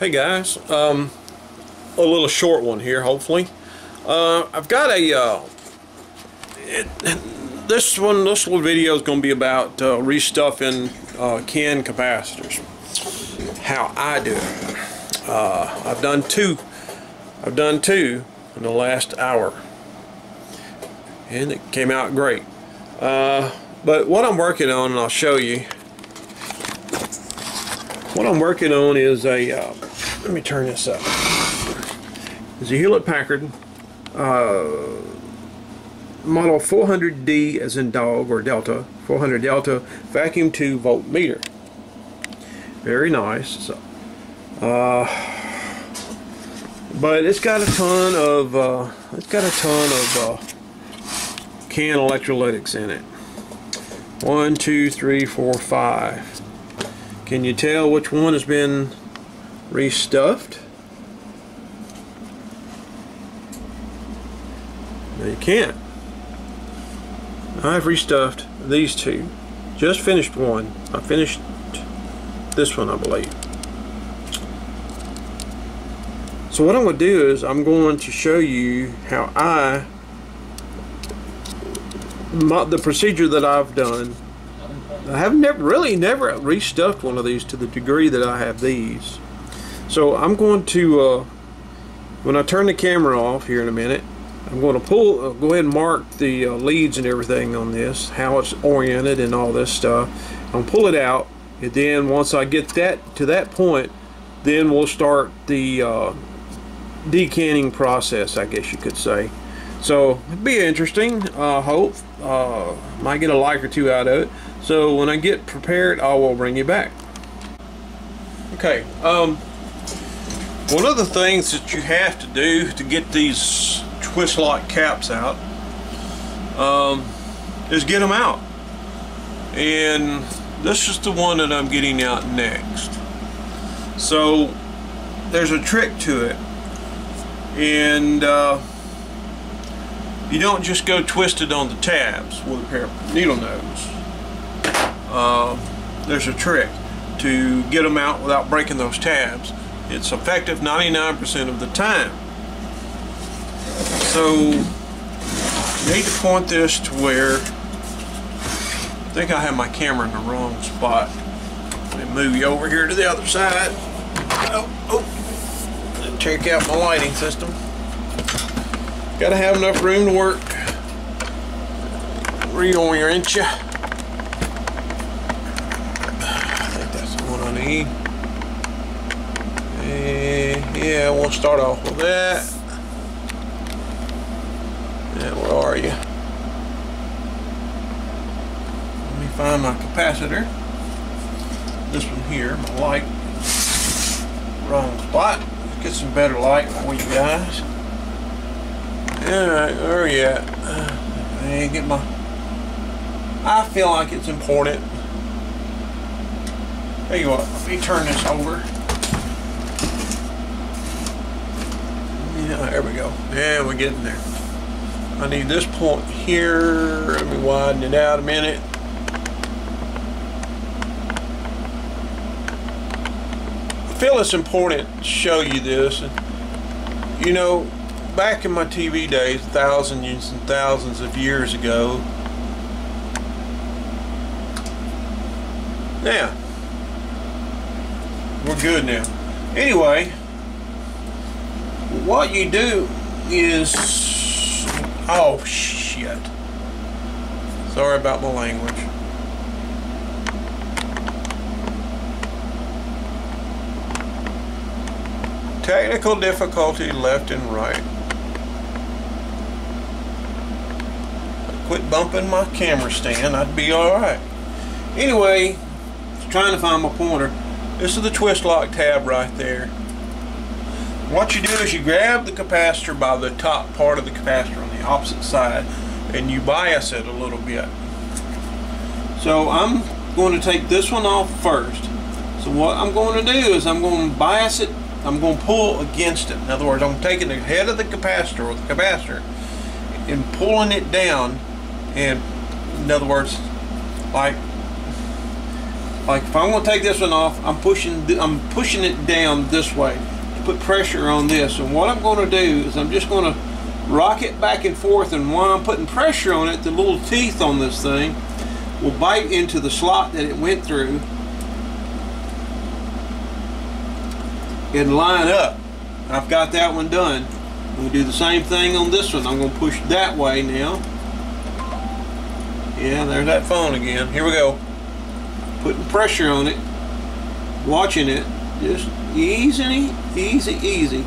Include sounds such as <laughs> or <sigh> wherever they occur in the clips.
Hey guys, um, a little short one here, hopefully. Uh, I've got a, uh, it, this one, this little video is going to be about uh, restuffing uh, can capacitors. How I do it. Uh, I've done two, I've done two in the last hour. And it came out great. Uh, but what I'm working on, and I'll show you, what I'm working on is a, uh, let me turn this up, is a Hewlett-Packard uh, model 400D as in dog or Delta, 400 Delta vacuum tube voltmeter. Very nice. Uh, but it's got a ton of, uh, it's got a ton of uh, can electrolytics in it. One, two, three, four, five. Can you tell which one has been restuffed? No, you can't. I've restuffed these two. Just finished one. I finished this one, I believe. So what I'm going to do is I'm going to show you how I, my, the procedure that I've done I have never really never restuffed one of these to the degree that I have these. So I'm going to, uh, when I turn the camera off here in a minute, I'm going to pull, uh, go ahead and mark the uh, leads and everything on this, how it's oriented and all this stuff. I'm pull it out, and then once I get that to that point, then we'll start the uh, decanning process, I guess you could say. So it'd be interesting. Uh, hope uh, might get a like or two out of it. So when I get prepared, I will bring you back. Okay. Um, one of the things that you have to do to get these twist lock caps out um, is get them out. And this is the one that I'm getting out next. So there's a trick to it. And uh, you don't just go twisted on the tabs with a pair of needle nose. Uh, there's a trick to get them out without breaking those tabs. It's effective 99% of the time. So need to point this to where I think I have my camera in the wrong spot. Let me move you over here to the other side. Oh, oh. Check out my lighting system. Gotta have enough room to work. Reorient you. I think that's the one I need. And yeah, we'll start off with that. Yeah, where are you? Let me find my capacitor. This one here, my light. Wrong spot. Get some better light for you guys. Alright, where are you at? I get my... I feel like it's important. Tell you what, let me turn this over. Yeah, there we go. Yeah, we're getting there. I need this point here. Let me widen it out a minute. I feel it's important to show you this. You know, back in my TV days, thousands and thousands of years ago, yeah, we're good now. Anyway, what you do is, oh shit, sorry about my language. Technical difficulty left and right. quit bumping my camera stand, I'd be alright. Anyway, trying to find my pointer. This is the twist lock tab right there. What you do is you grab the capacitor by the top part of the capacitor on the opposite side and you bias it a little bit. So I'm going to take this one off first. So what I'm going to do is I'm going to bias it, I'm going to pull against it. In other words, I'm taking the head of the capacitor or the capacitor and pulling it down and in other words like like if I'm going to take this one off, I'm pushing I'm pushing it down this way put pressure on this. And what I'm going to do is I'm just going to rock it back and forth. And while I'm putting pressure on it, the little teeth on this thing will bite into the slot that it went through and line up. I've got that one done. We'll do the same thing on this one. I'm going to push that way now. Yeah, there's that phone again. Here we go. Putting pressure on it, watching it, just easy, easy, easy.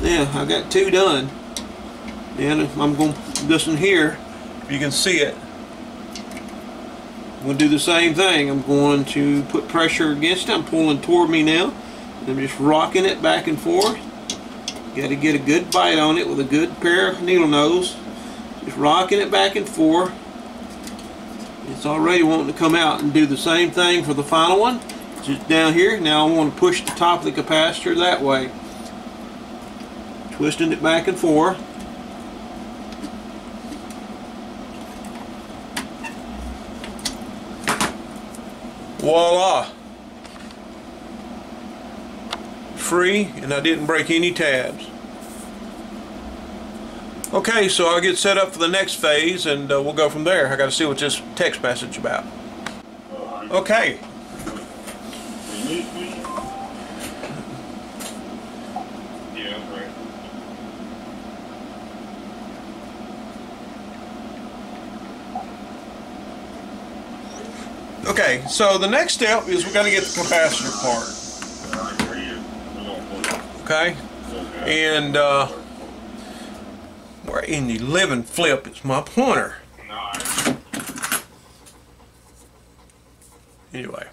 Yeah, I got two done. And I'm going to this one here, if you can see it. I'm going to do the same thing. I'm going to put pressure against it. I'm pulling toward me now. I'm just rocking it back and forth. Got to get a good bite on it with a good pair of needle nose. Just rocking it back and forth. It's already wanting to come out and do the same thing for the final one. Just down here. Now I want to push the top of the capacitor that way. Twisting it back and forth. Voila! Free and I didn't break any tabs. Okay, so I'll get set up for the next phase and uh, we'll go from there. I got to see what this text message about. Okay. Okay, so the next step is we're to get the capacitor part. Okay? And, uh, where in the living flip is my pointer? Anyway,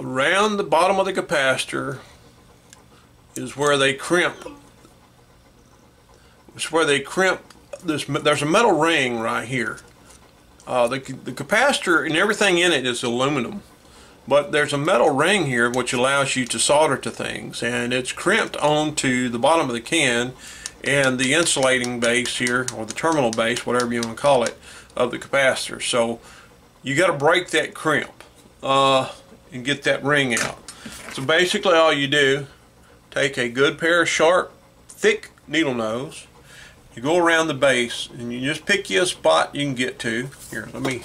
around the bottom of the capacitor is where they crimp. It's where they crimp this. There's a metal ring right here. Uh, the, the capacitor and everything in it is aluminum. But there's a metal ring here which allows you to solder to things. And it's crimped onto the bottom of the can and the insulating base here, or the terminal base, whatever you want to call it, of the capacitor. So you got to break that crimp uh, and get that ring out. So basically all you do, take a good pair of sharp, thick needle nose, you go around the base and you just pick you a spot you can get to. Here, let me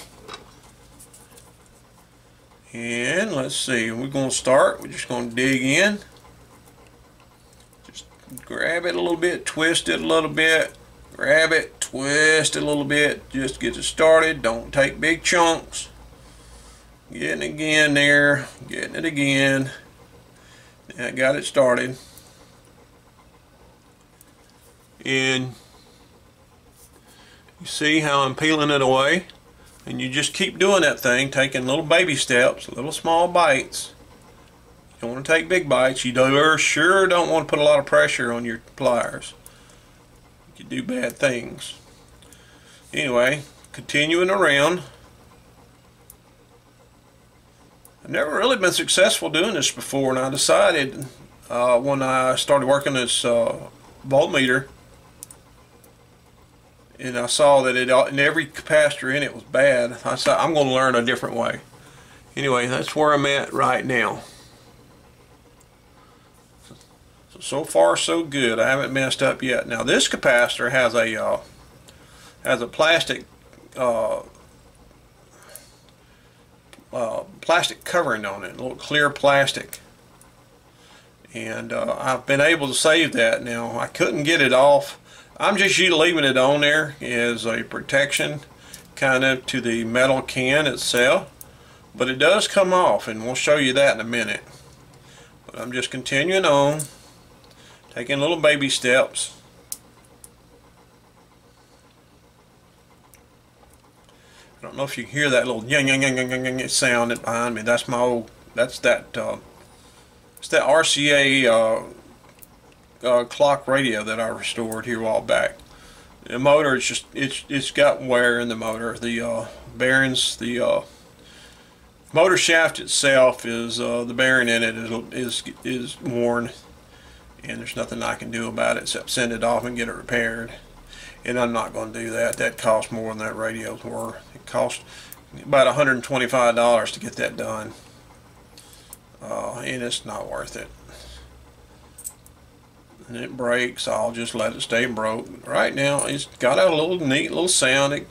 and let's see, we're going to start. We're just going to dig in Just grab it a little bit, twist it a little bit, grab it, twist it a little bit, just get it started. Don't take big chunks. Getting it again there, getting it again. I got it started. And you see how I'm peeling it away? And you just keep doing that thing, taking little baby steps, little small bites. You don't want to take big bites. You do, sure don't want to put a lot of pressure on your pliers. You do bad things. Anyway, continuing around. I've never really been successful doing this before, and I decided uh, when I started working this uh, voltmeter, and I saw that it and every capacitor in it was bad. I said I'm going to learn a different way. Anyway, that's where I'm at right now. so so far so good. I haven't messed up yet. Now this capacitor has a uh, has a plastic uh, uh, plastic covering on it, a little clear plastic. And uh, I've been able to save that. Now I couldn't get it off. I'm just leaving it on there as a protection kind of to the metal can itself. But it does come off and we'll show you that in a minute. But I'm just continuing on taking little baby steps. I don't know if you can hear that little yang yang yang yang yang, sound behind me. That's my old. That's that. Uh, it's that RCA uh, uh, clock radio that I restored here a while back. The motor is just it's it's got wear in the motor. The uh, bearings, the uh, motor shaft itself is uh, the bearing in it is is is worn and there's nothing I can do about it except send it off and get it repaired and I'm not going to do that that costs more than that radio's worth it cost about $125 to get that done. Uh, and it's not worth it. And it breaks, I'll just let it stay broke. Right now, it's got a little neat little sound. It,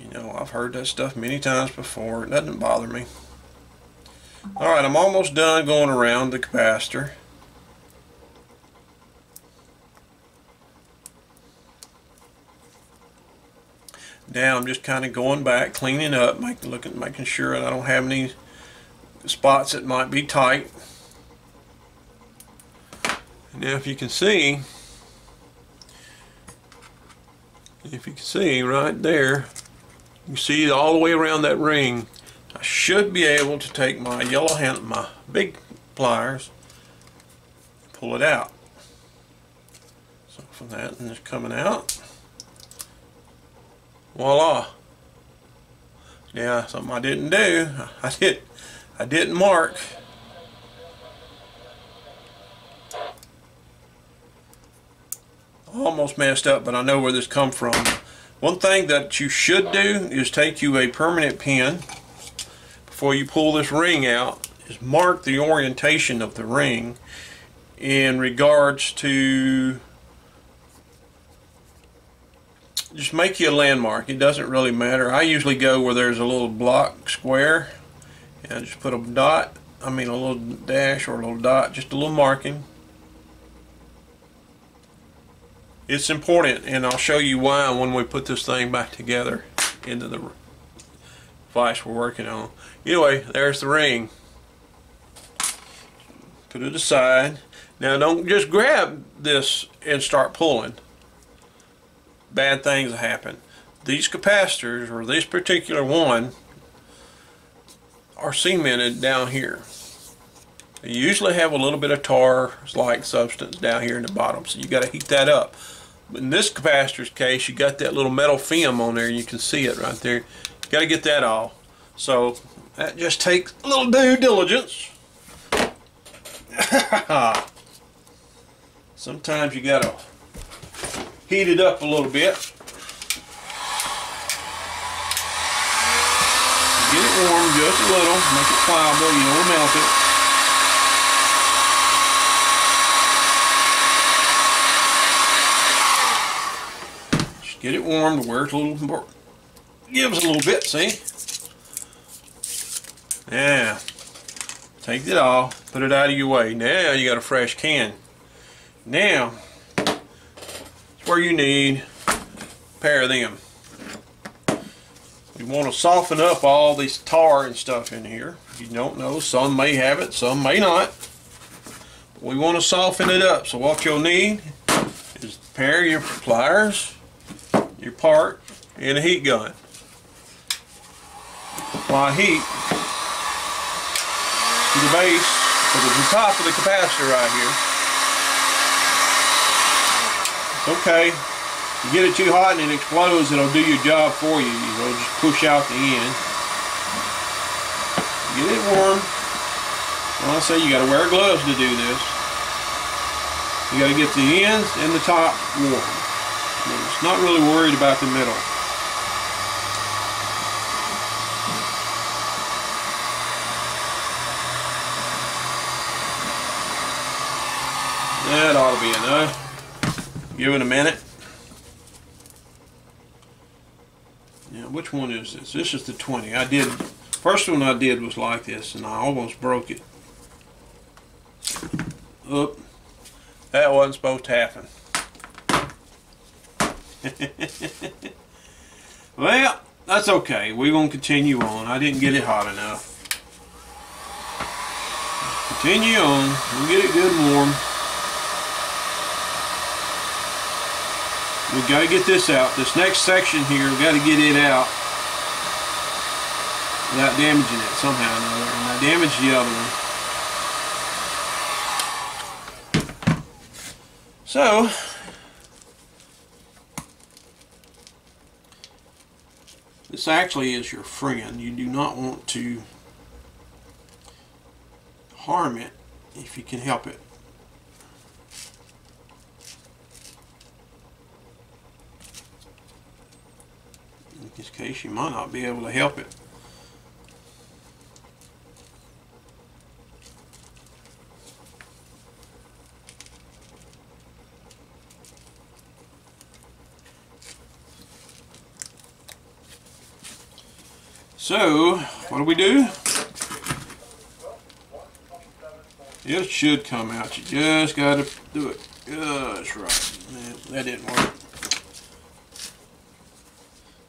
you know, I've heard that stuff many times before. It doesn't bother me. Alright, I'm almost done going around the capacitor. Now I'm just kind of going back, cleaning up, making, looking, making sure I don't have any spots that might be tight. Now if you can see, if you can see right there, you see all the way around that ring. I should be able to take my yellow hand, my big pliers, pull it out. So from that and it's coming out voila yeah something I didn't do <laughs> I did I didn't mark almost messed up but I know where this come from one thing that you should do is take you a permanent pin before you pull this ring out is mark the orientation of the ring in regards to just make you a landmark. It doesn't really matter. I usually go where there's a little block square and just put a dot, I mean a little dash or a little dot, just a little marking. It's important and I'll show you why when we put this thing back together into the vise we're working on. Anyway, there's the ring. Put it aside. Now don't just grab this and start pulling bad things happen. These capacitors, or this particular one, are cemented down here. They usually have a little bit of tar-like substance down here in the bottom, so you got to heat that up. In this capacitor's case, you got that little metal film on there, you can see it right there. You got to get that off. So that just takes a little due diligence. <laughs> Sometimes you got to heat it up a little bit. Get it warm just a little, make it pliable, you don't melt it. Get it warm to where it's a little more, gives a little bit, see? Yeah. Take it off, put it out of your way. Now you got a fresh can. Now, it's where you need a pair of them. We want to soften up all this tar and stuff in here. You don't know, some may have it, some may not. But we want to soften it up. So what you'll need is a pair of your pliers, your part, and a heat gun. Apply heat to the base, to the top of the capacitor right here. okay. You get it too hot and it explodes, it'll do your job for you. It'll just push out the end. Get it warm. Well, I say you got to wear gloves to do this. You got to get the ends and the top warm. It's not really worried about the middle. That ought to be enough. Give it a minute. Now, which one is this? This is the 20. I did, first one I did was like this, and I almost broke it. Oop. That wasn't supposed to happen. <laughs> well, that's okay. We're going to continue on. I didn't get it hot enough. Continue on. We'll get it good and warm. We've got to get this out. This next section here, we've got to get it out without damaging it somehow or another. And I damaged the other one. So, this actually is your friend. You do not want to harm it if you can help it. In this case you might not be able to help it. So, what do we do? It should come out. You just got to do it just right. That didn't work.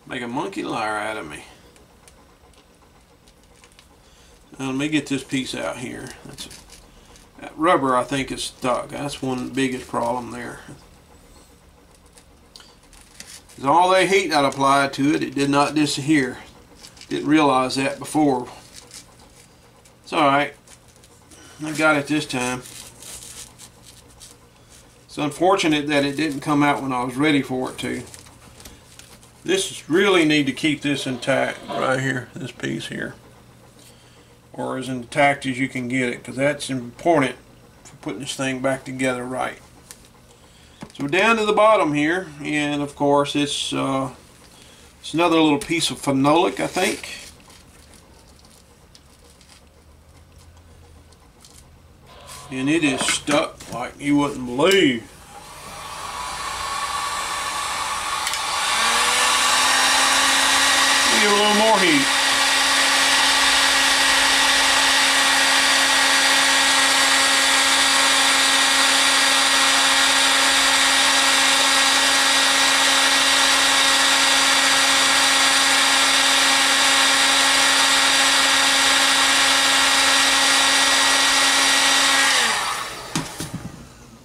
Make a monkey liar out of me. Now, let me get this piece out here. That's that rubber I think is stuck. That's one biggest problem there. all the heat I applied to it, it did not disappear. Didn't realize that before. It's alright. I got it this time. It's unfortunate that it didn't come out when I was ready for it to. This really need to keep this intact right here, this piece here. Or as intact as you can get it, because that's important for putting this thing back together right. So down to the bottom here, and of course it's uh, it's another little piece of phenolic, I think. And it is stuck like you wouldn't believe. Give a little more heat.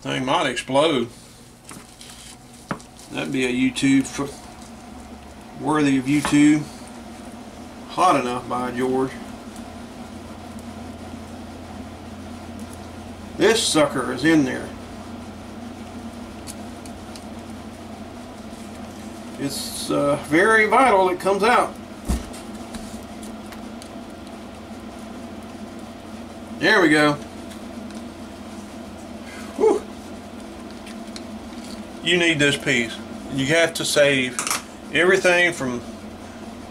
Thing might explode. That'd be a YouTube worthy of YouTube. Hot enough by George. This sucker is in there. It's uh, very vital it comes out. There we go. You need this piece. You have to save everything from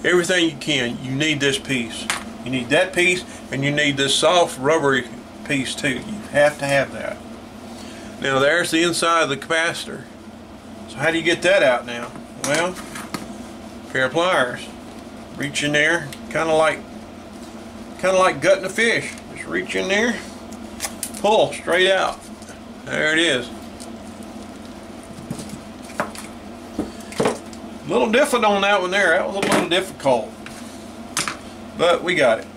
everything you can. You need this piece. You need that piece and you need this soft rubbery piece too. You have to have that. Now there's the inside of the capacitor. So how do you get that out now? Well, pair of pliers. Reach in there, kind of like kind of like gutting a fish. Just reach in there, pull straight out. There it is. Little different on that one there. That was a little difficult. But we got it.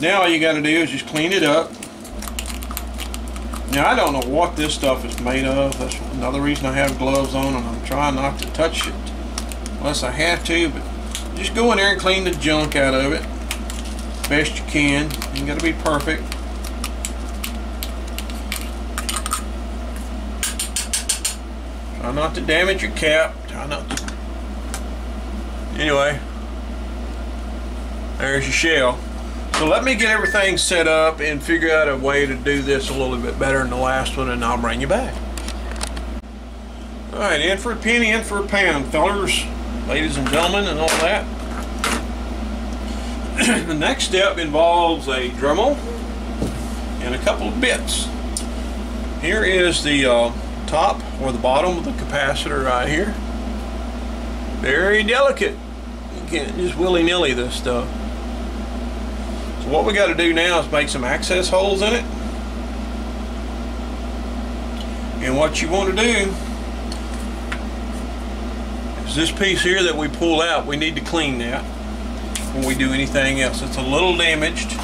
Now all you got to do is just clean it up. Now I don't know what this stuff is made of. That's another reason I have gloves on and I'm trying not to touch it unless I have to. But just go in there and clean the junk out of it best you can. You got to be perfect. Try not to damage your cap. Try not to. Anyway, there's your shell. So let me get everything set up and figure out a way to do this a little bit better than the last one and I'll bring you back. Alright, in for a penny, in for a pound, fellers, ladies and gentlemen, and all that. <clears throat> the next step involves a Dremel and a couple of bits. Here is the uh, top or the bottom of the capacitor right here. Very delicate. You can't just willy-nilly this stuff. So what we got to do now is make some access holes in it. And what you want to do is this piece here that we pull out, we need to clean that when we do anything else. It's a little damaged,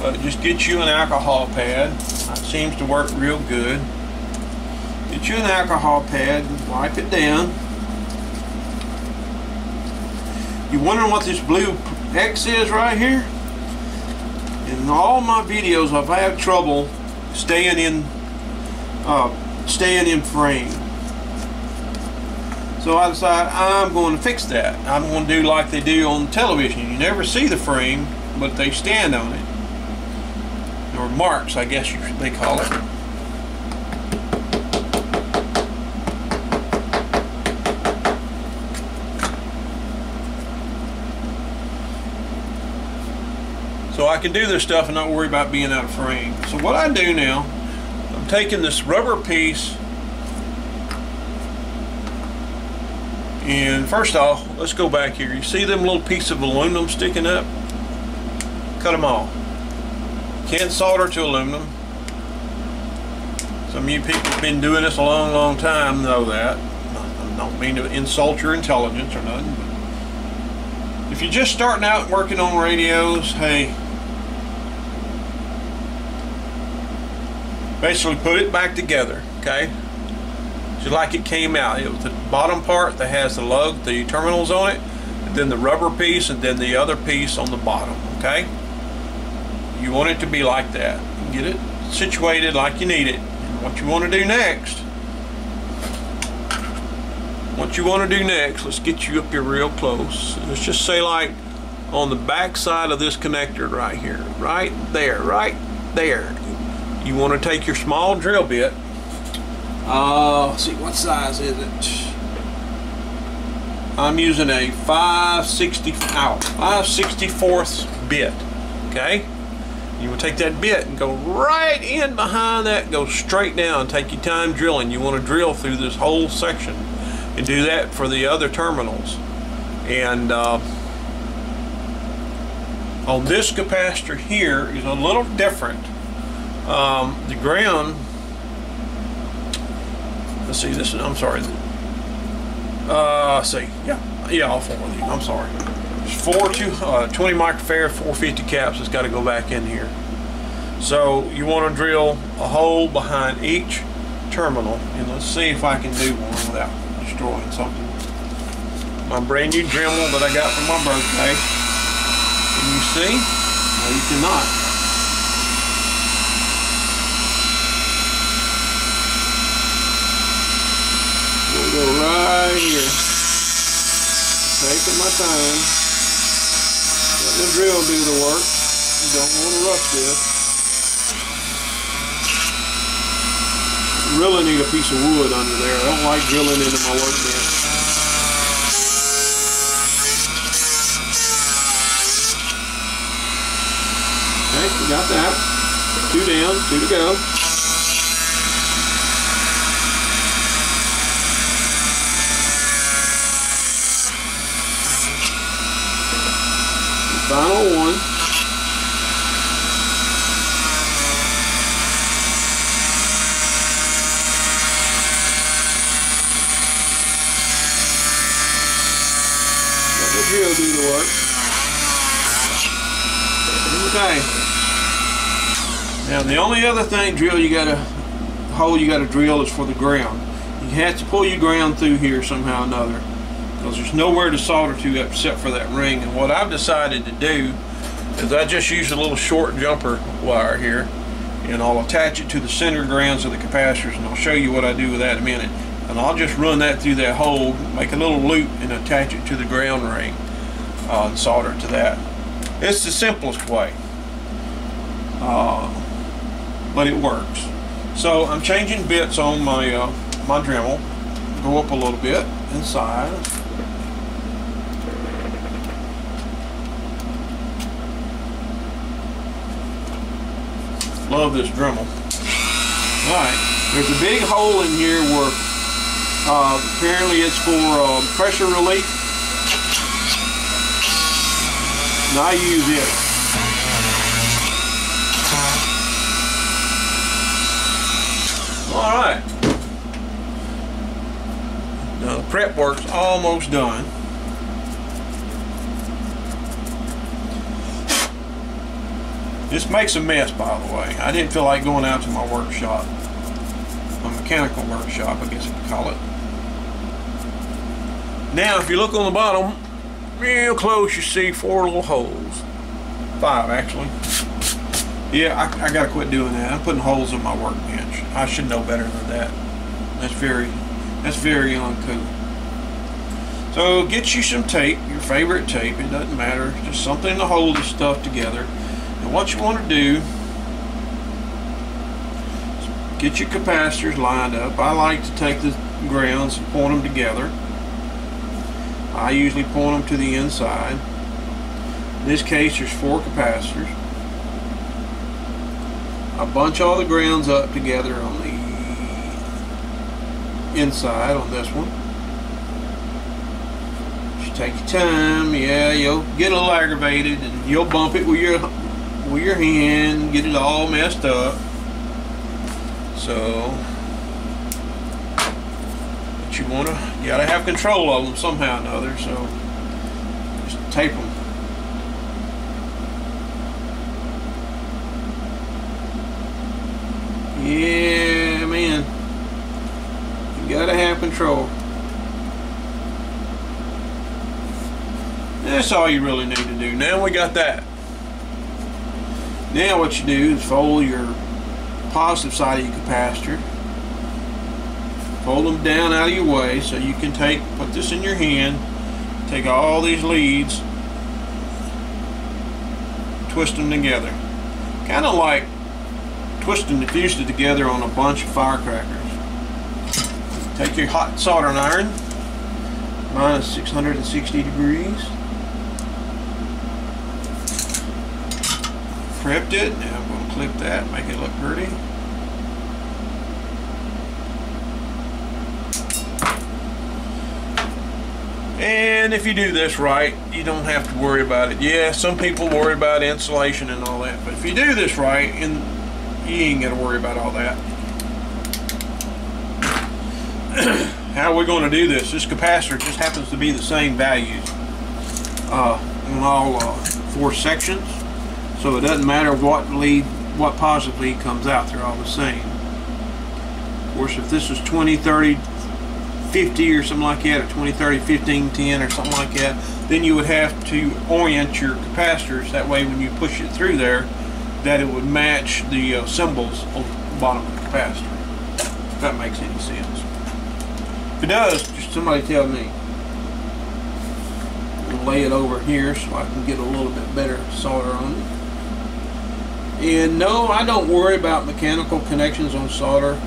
but just get you an alcohol pad. That seems to work real good. Get you an alcohol pad, wipe it down. You wondering what this blue X is right here? In all my videos, I've had trouble staying in, uh, staying in frame. So I decided I'm going to fix that. I'm going to do like they do on television. You never see the frame, but they stand on it. Or marks, I guess they call it. Can do this stuff and not worry about being out of frame. So what I do now, I'm taking this rubber piece and first off, let's go back here. You see them little pieces of aluminum sticking up? Cut them off. Can't solder to aluminum. Some of you people have been doing this a long, long time know that. I don't mean to insult your intelligence or nothing. If you're just starting out working on radios, hey, basically put it back together, okay? Just like it came out. It was the bottom part that has the lug, the terminals on it, and then the rubber piece, and then the other piece on the bottom, okay? You want it to be like that. Get it situated like you need it. And what you want to do next, what you want to do next, let's get you up here real close. Let's just say like on the back side of this connector right here, right there, right there. You want to take your small drill bit. Uh, see what size is it? I'm using a 560 out 564th bit. Okay. You will take that bit and go right in behind that, go straight down, take your time drilling. You want to drill through this whole section and do that for the other terminals. And uh, on this capacitor here is a little different. Um, the ground, let's see, this is, I'm sorry. Uh, see, yeah, yeah, all four of these, I'm sorry four two, uh, 20 microfarad 450 caps It's got to go back in here. So you want to drill a hole behind each terminal and let's see if I can do one without destroying something. My brand new Dremel that I got for my birthday. Can you see? No, you cannot. Go right here. Taking my time. Let the drill do the work. Don't want to rush this. Really need a piece of wood under there. I don't like drilling into my workbench. Okay, we got that. Two down, two to go. Final one. Let the drill do the work. Okay. Now the only other thing drill you gotta hole you gotta drill is for the ground. You have to pull your ground through here somehow or another because there's nowhere to solder to except for that ring. And what I've decided to do is I just use a little short jumper wire here and I'll attach it to the center grounds of the capacitors and I'll show you what I do with that in a minute. And I'll just run that through that hole, make a little loop and attach it to the ground ring uh, and solder it to that. It's the simplest way, uh, but it works. So I'm changing bits on my, uh, my Dremel. Go up a little bit inside. Love this Dremel. Alright, there's a big hole in here where uh, apparently it's for uh, pressure relief. And I use it. Alright. Now the prep work's almost done. This makes a mess, by the way. I didn't feel like going out to my workshop. My mechanical workshop, I guess you could call it. Now, if you look on the bottom, real close, you see four little holes. Five, actually. Yeah, I, I gotta quit doing that. I'm putting holes in my workbench. I should know better than that. That's very, that's very uncool. So get you some tape, your favorite tape, it doesn't matter. Just something to hold the stuff together what you want to do is get your capacitors lined up. I like to take the grounds and point them together. I usually point them to the inside. In this case there's four capacitors. I bunch all the grounds up together on the inside on this one. Take your time. Yeah, you'll get a little aggravated and you'll bump it with your with your hand, get it all messed up. So, but you wanna, you gotta have control of them somehow or another. So, just tape them. Yeah, man. You gotta have control. That's all you really need to do. Now we got that. Now what you do is fold your positive side of your capacitor. Fold them down out of your way so you can take, put this in your hand, take all these leads, twist them together. Kind of like twisting the fuses together on a bunch of firecrackers. Take your hot soldering iron, minus 660 degrees. Now I'm going to clip that, make it look pretty. And if you do this right, you don't have to worry about it. Yeah, some people worry about insulation and all that, but if you do this right, and you ain't got to worry about all that. <clears throat> How are we going to do this? This capacitor just happens to be the same values uh, in all uh, four sections, so it doesn't matter what lead, what positive lead comes out. They're all the same. Of course, if this was 20, 30, 50 or something like that, or 20, 30, 15, 10 or something like that, then you would have to orient your capacitors. That way when you push it through there, that it would match the uh, symbols on the bottom of the capacitor. If that makes any sense. If it does, just somebody tell me. Lay it over here so I can get a little bit better solder on it. And no, I don't worry about mechanical connections on solder.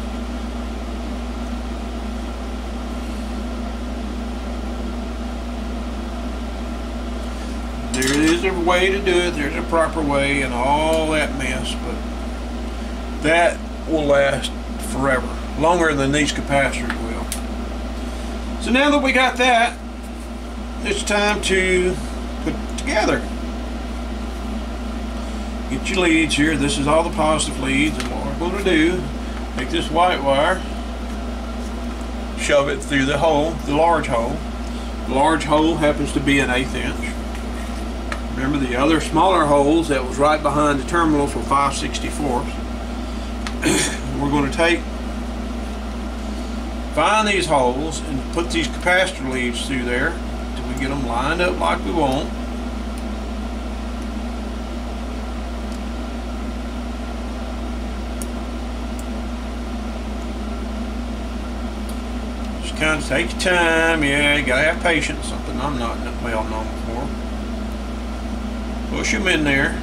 There is a way to do it, there's a proper way and all that mess, but that will last forever. Longer than these capacitors will. So now that we got that, it's time to put together. Get your leads here. This is all the positive leads and what we're going to do, take this white wire, shove it through the hole, the large hole. The large hole happens to be an eighth inch. Remember the other smaller holes that was right behind the terminals <coughs> were 564s. We're going to take, find these holes and put these capacitor leads through there until we get them lined up like we want. Just kind of take your time, yeah, you gotta have patience, something I'm not well known for. Push them in there.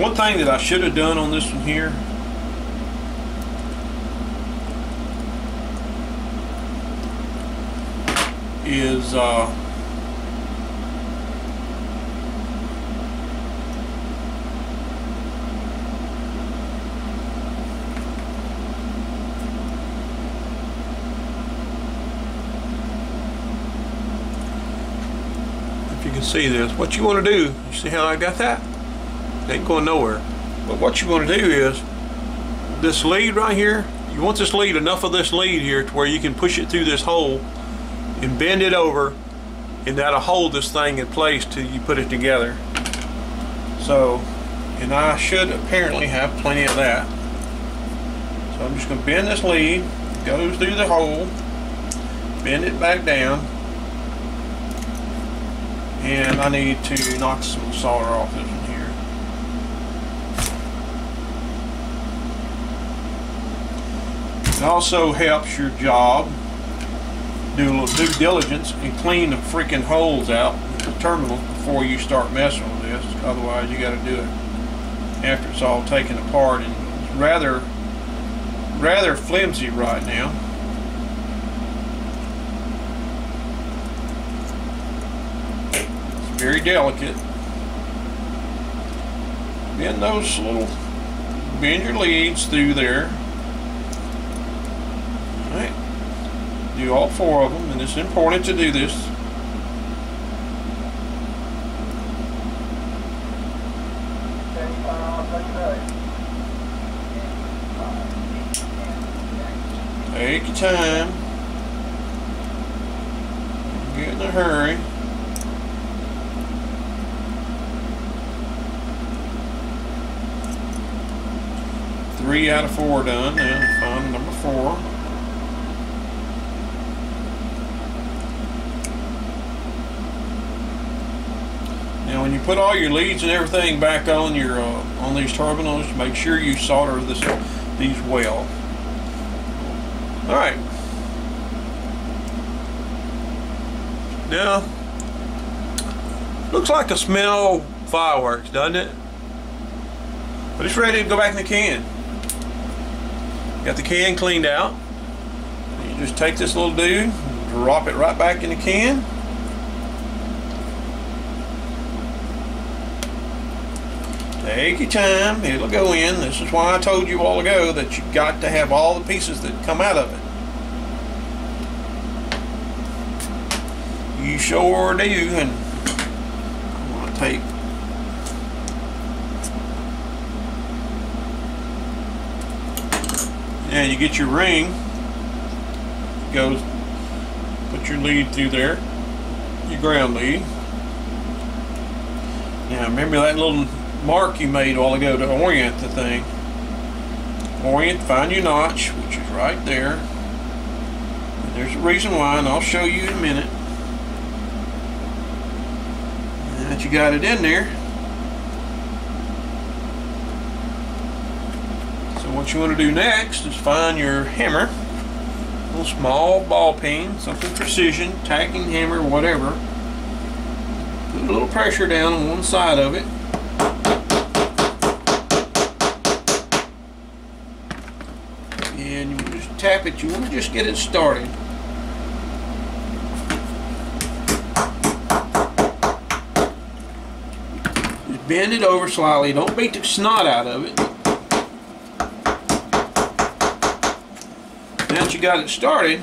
One thing that I should have done on this one here is uh, see this. What you want to do? You see how I got that? It ain't going nowhere. But what you want to do is this lead right here you want this lead enough of this lead here to where you can push it through this hole and bend it over and that'll hold this thing in place till you put it together. So and I should apparently have plenty of that. So I'm just going to bend this lead goes through the hole bend it back down and I need to knock some solder off this one here it also helps your job do a little due diligence and clean the freaking holes out the terminal before you start messing with this. Otherwise, you got to do it after it's all taken apart, and rather, rather flimsy right now. Very delicate. bend those little, bend your leads through there. Alright. Do all four of them, and it's important to do this. Take your time. Get in a hurry. Three out of four done. Now find number four. Now when you put all your leads and everything back on your uh, on these terminals, make sure you solder this these well. All right. Now, looks like a smell fireworks, doesn't it? But it's ready to go back in the can. Got the can cleaned out. You just take this little dude, drop it right back in the can. Take your time, it'll go in. This is why I told you all ago that you've got to have all the pieces that come out of it. You sure do, and I'm gonna take and you get your ring goes put your lead through there your ground lead. Now remember that little mark you made a while ago to orient the thing? Orient find your notch which is right there. And there's a reason why and I'll show you in a minute. That you got it in there what you want to do next is find your hammer, a little small ball peen, something precision, tacking hammer, whatever. Put a little pressure down on one side of it. And you just tap it, you want to just get it started. Just bend it over slightly, don't beat the snot out of it. That you got it started,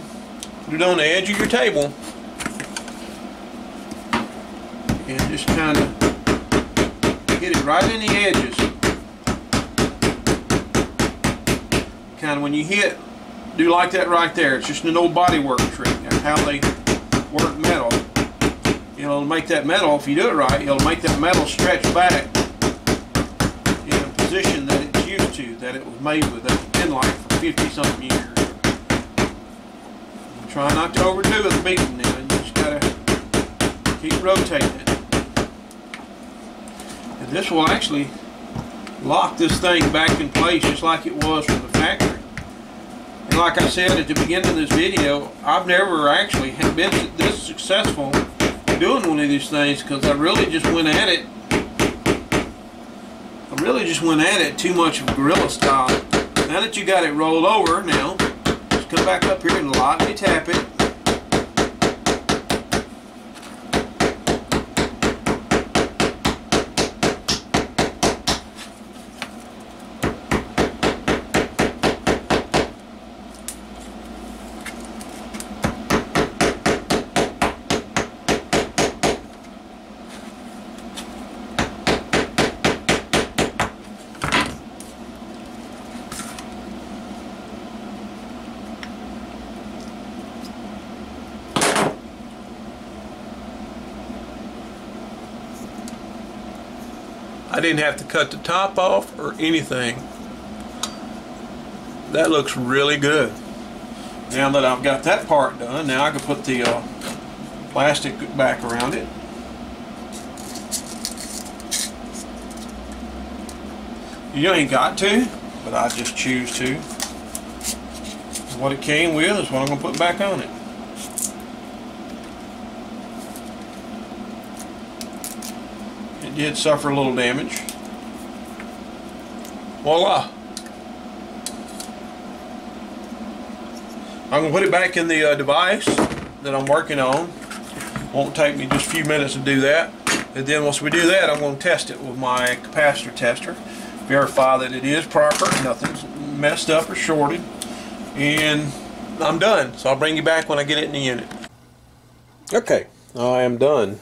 put it on the edge of your table and just kind of get it right in the edges. Kind of when you hit, do like that right there. It's just an old body work trick. That's how they work metal. It'll make that metal, if you do it right, it'll make that metal stretch back in a position that it's used to, that it was made with, that it's been like for 50 something years. Try not to overdo the beating now. You just gotta keep rotating it. And this will actually lock this thing back in place just like it was from the factory. And like I said at the beginning of this video, I've never actually been this successful doing one of these things because I really just went at it I really just went at it too much of gorilla style. Now that you got it rolled over now, come back up here and lightly tap it. I didn't have to cut the top off or anything. That looks really good. Now that I've got that part done, now I can put the uh, plastic back around it. You ain't got to, but I just choose to. What it came with is what I'm going to put back on it. Did suffer a little damage. Voila! I'm going to put it back in the uh, device that I'm working on. Won't take me just a few minutes to do that. And then once we do that, I'm going to test it with my capacitor tester. Verify that it is proper, nothing's messed up or shorted. And I'm done. So I'll bring you back when I get it in the unit. Okay, I am done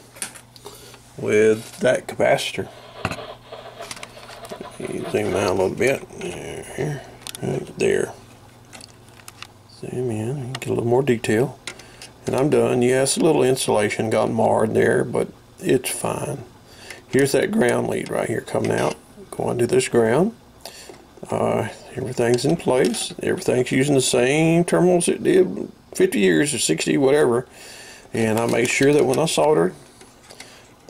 with that capacitor. Zoom out a little bit. There, right there. Zoom in, get a little more detail. And I'm done. Yes, a little insulation got marred there, but it's fine. Here's that ground lead right here coming out. Going to this ground. Uh, everything's in place. Everything's using the same terminals it did 50 years or 60, whatever. And I made sure that when I soldered,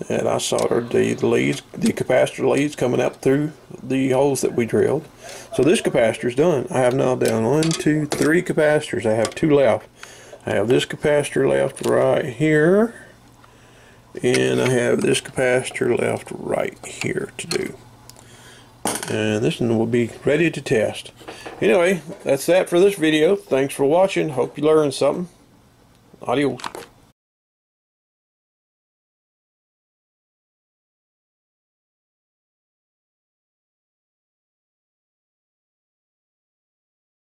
that I soldered the leads, the capacitor leads coming up through the holes that we drilled. So this capacitor is done. I have now done one, two, three capacitors. I have two left. I have this capacitor left right here and I have this capacitor left right here to do and this one will be ready to test anyway that's that for this video thanks for watching hope you learned something adios